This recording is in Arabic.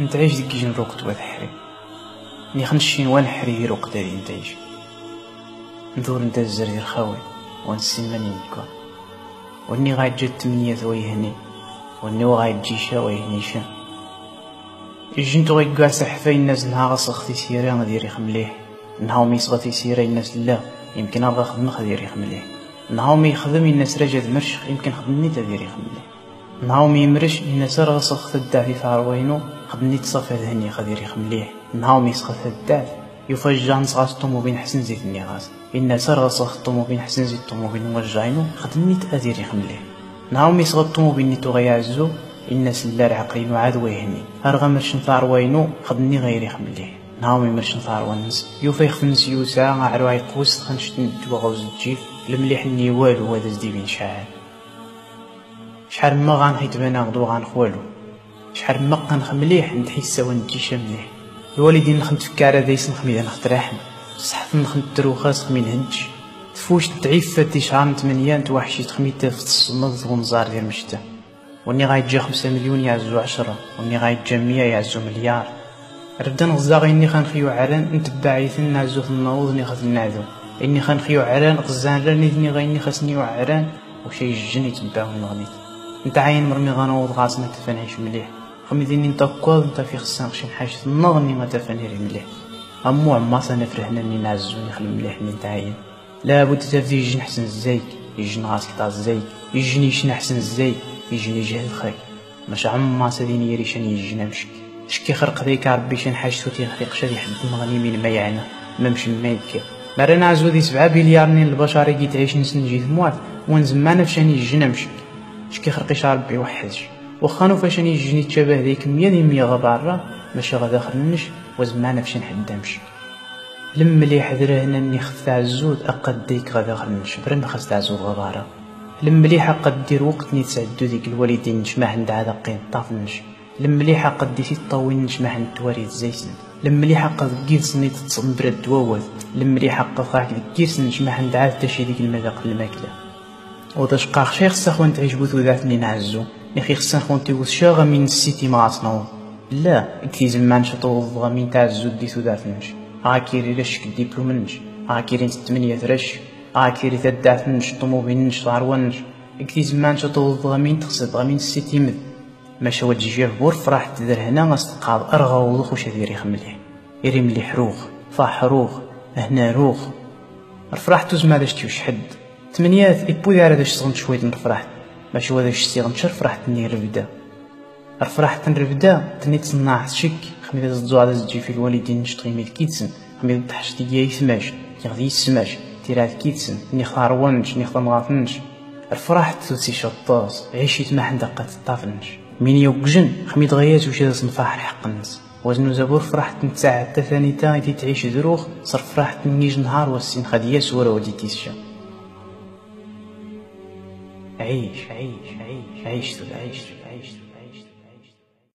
نتعيش ديك جن روقت وذحري ني خنشين وان حري روقت هذي نتعيش. ندور نتا الزر خاوي ونسي ماني نكون. واني غايد جات تمنية ويهني واني وغايد جيشا ويهنيشا جنتو غي قاس حفاي الناس نها غصختي سيرا غديري خمليح نها مي صغتي سيرا الناس لا يمكن أبغى خدمة خديري خمليح نها مي خدم الناس رجع مرش يمكن خدمني تديري خمليح نهاو ميمرش الناس راه صخت الدع في خدني تصافى ذهني خديري خمليح نهاو ميسخت الدع يفجع نصغاس الطوموبيل حسن زيت النغاس الناس راه صخت الطوموبيل حسن زيت الطوموبيل موجعينو خدني تأذيري خمليح نهاو ميسغ الطوموبيل نيتو غيعزو الناس اللي عقلين عاد ويهني هرغا مرشن فاروينو خدني غيري خمليح نهاو ميمرشن فاروانس يوفا يخفنس يوسع عرو عيقوس خنشتن دوا الجيف. المليح ني والو هذا زدي شاعر شحال ما غنحيت بنا غدو غنخوالو شحال ما قنخ مليح نتحس ونتجيش مليح. الوالدين نخنت فكارة دايس نخمي نختراحن صحف نخنت تروخاس خمي نهنج تفوش تعيف فاتي شهر تمنيان توحشي تخمي تفت الصمد ونزار ديال مشتا وني غايتجا خمسة مليون يعزو عشرة. وني غايتجا مية يعزو مليار. ردا نغزاغ إني خنخيو عران نتبع عيثن نعزو في النوض ني خاص نعزو. إني خنخيو عران غزان راني ذني غيني خاصني عران وشي جني تبعو نغنيت انت عين مرمي غنوض غاسنا تفنعيش مليح. خمي ديني انت كوض أنت في خصان خشين حاجة نغني ما تفنيري مليح. امو عما سانا فرحنا إني نعزوني خلي مليح من تعاين. لابد تفدي يجي نحسن الزيك يجي نغاسل تاع الزيك يجي يشن احسن الزيك يجي جهد خيك مش عما ساديني يري شان يجي نمشك شكي خرق ذيك ربي شان حاجة توتي خريق شادي حد مغني من ما يعنا ما مش ما يبكي. مرنا عزو ذي سبعة بليار نين البشر يجي تعيش نسن جيت موات ونزمان فشان يجي نمشك شكي خرقيش ربي وحدش وخانو فاشني يجيني تشابه ذيك مية دي مية غبارة ماشي غدا خرنش وزمعنا فاش نحدامش لم لي حذر هنا اني خف عزود أقد ديك غدا خرنش برن خست عزود غبارة لم لي حق دير وقت ني تسعدو ديك الوالدين نشمع عند عدقين طافنش لم لي حق دي في الطوين نشمع عند تواريد زيسن لم لي حق ذكير صني تتصبر الدواوات. لم لي حق فاك ذكير نشمع عند عاد تشي ديك المذاق الماكلة. وداش قاخ شي خصها خوان تعيش بوثو ذات ني نعزو. نخي خصها خوان تيوث شاغا من السيتي ما غاتنوض لا كي زمان شطوض غامين تعزو ديتو ذات نش هاكيري رشك الدبلوم نش هاكيري تمنية رش هاكيري تدات نش طموبين نش ضارون كي زمان شطوض غامين تقصد غامين السيتي مذ. ماشا وجيه بور فرح تدر هنا غاستقاض ارغا وضخ وش ديري خمليه يري مليح روخ فاح روخ هنا روخ. رفرحتو زما داش تيوش حد. تمنيات على داش صغنت شوية نفرحت ماشي هو داش سيغن شر فرحت ني رفدا رفرحت نرفدا تني تصنع شك خمي زدزو على زجي في الوالدين نشطغي ميل كيتسن. خمي تحشت ديا يثماش يغذي يسماش تيرات كيتسن. ونش ني خطا مغافنش رفرحت توسي شطاس عيشيت ما حندقة تطافنش مين يوكجن خمي دغيات وش هذا صنفاح الحقنس وزنو زبور فرحت نتساعد تثاني تا تعيش ذروخ صر فرحت نيج نهار والسين خديا سورة ودي É isso, é isso, é isso, é isso, é isso. É isso.